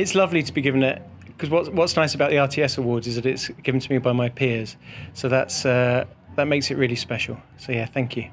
it's lovely to be given it because what's, what's nice about the RTS Awards is that it's given to me by my peers. So that's uh, that makes it really special. So yeah, thank you.